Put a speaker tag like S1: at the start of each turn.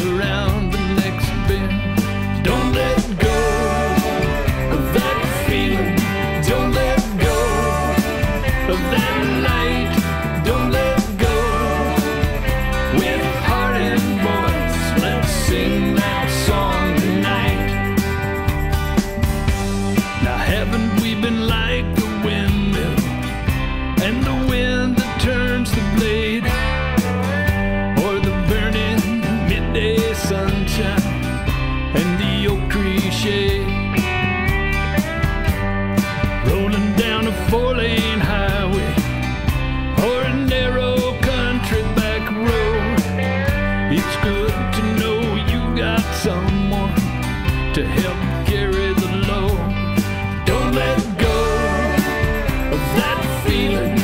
S1: around cliche. Rolling down a four lane highway or a narrow country back road. It's good to know you got someone to help carry the load. Don't let go of that feeling.